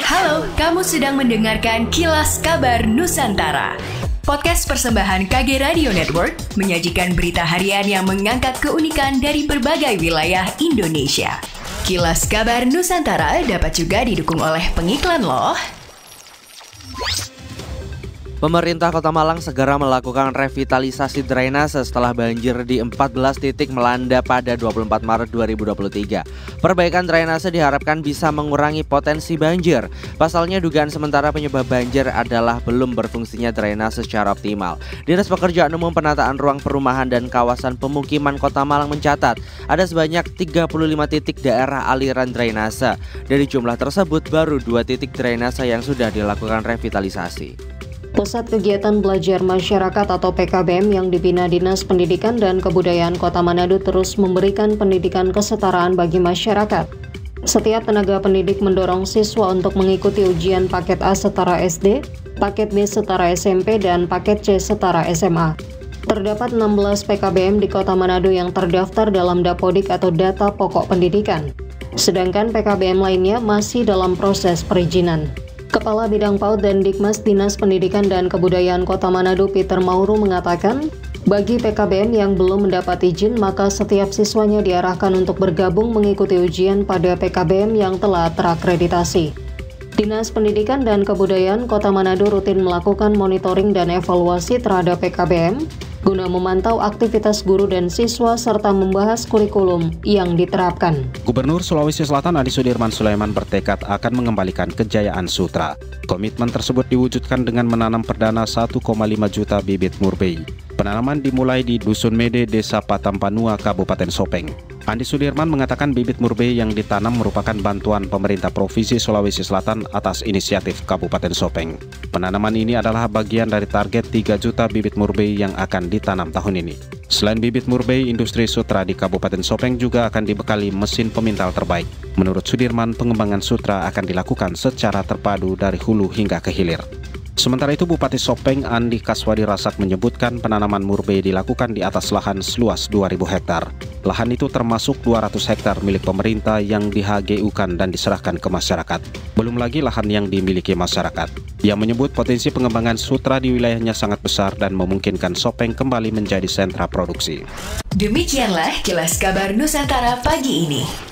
Halo, kamu sedang mendengarkan Kilas Kabar Nusantara. Podcast persembahan KG Radio Network menyajikan berita harian yang mengangkat keunikan dari berbagai wilayah Indonesia. Kilas Kabar Nusantara dapat juga didukung oleh pengiklan loh. Pemerintah Kota Malang segera melakukan revitalisasi drainase setelah banjir di 14 titik melanda pada 24 Maret 2023. Perbaikan drainase diharapkan bisa mengurangi potensi banjir. Pasalnya dugaan sementara penyebab banjir adalah belum berfungsinya drainase secara optimal. Dinas Pekerjaan Umum Penataan Ruang Perumahan dan Kawasan Pemukiman Kota Malang mencatat ada sebanyak 35 titik daerah aliran drainase. Dari jumlah tersebut baru dua titik drainase yang sudah dilakukan revitalisasi. Pusat Kegiatan Belajar Masyarakat atau PKBM yang dibina Dinas Pendidikan dan Kebudayaan Kota Manado terus memberikan pendidikan kesetaraan bagi masyarakat. Setiap tenaga pendidik mendorong siswa untuk mengikuti ujian paket A setara SD, paket B setara SMP, dan paket C setara SMA. Terdapat 16 PKBM di Kota Manado yang terdaftar dalam Dapodik atau Data Pokok Pendidikan. Sedangkan PKBM lainnya masih dalam proses perizinan. Kepala Bidang PAUD dan Dikmas Dinas Pendidikan dan Kebudayaan Kota Manado Peter Mauru mengatakan, bagi PKBM yang belum mendapat izin, maka setiap siswanya diarahkan untuk bergabung mengikuti ujian pada PKBM yang telah terakreditasi. Dinas Pendidikan dan Kebudayaan Kota Manado rutin melakukan monitoring dan evaluasi terhadap PKBM guna memantau aktivitas guru dan siswa serta membahas kurikulum yang diterapkan. Gubernur Sulawesi Selatan Adi Sudirman Sulaiman bertekad akan mengembalikan kejayaan sutra. Komitmen tersebut diwujudkan dengan menanam perdana 1,5 juta bibit murbei. Penanaman dimulai di Dusun Mede, Desa Patampanua, Kabupaten Sopeng. Andi Sudirman mengatakan bibit murbei yang ditanam merupakan bantuan pemerintah Provinsi Sulawesi Selatan atas inisiatif Kabupaten Sopeng. Penanaman ini adalah bagian dari target 3 juta bibit murbei yang akan ditanam tahun ini. Selain bibit murbei, industri sutra di Kabupaten Sopeng juga akan dibekali mesin pemintal terbaik. Menurut Sudirman, pengembangan sutra akan dilakukan secara terpadu dari hulu hingga ke hilir. Sementara itu Bupati Sopeng Andi Kaswadi Rasak menyebutkan penanaman murbei dilakukan di atas lahan seluas 2000 hektar. Lahan itu termasuk 200 hektar milik pemerintah yang dihgu-kan dan diserahkan ke masyarakat. Belum lagi lahan yang dimiliki masyarakat. Ia menyebut potensi pengembangan sutra di wilayahnya sangat besar dan memungkinkan Sopeng kembali menjadi sentra produksi. Demikianlah kilas kabar Nusantara pagi ini.